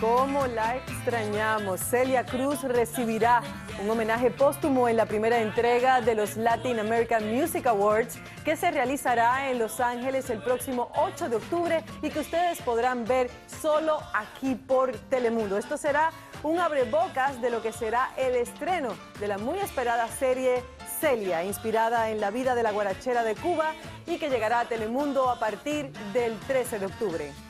cómo la extrañamos. Celia Cruz recibirá un homenaje póstumo en la primera entrega de los Latin American Music Awards que se realizará en Los Ángeles el próximo 8 de octubre y que ustedes podrán ver solo aquí por Telemundo. Esto será un abrebocas de lo que será el estreno de la muy esperada serie Celia, inspirada en la vida de la guarachera de Cuba y que llegará a Telemundo a partir del 13 de octubre.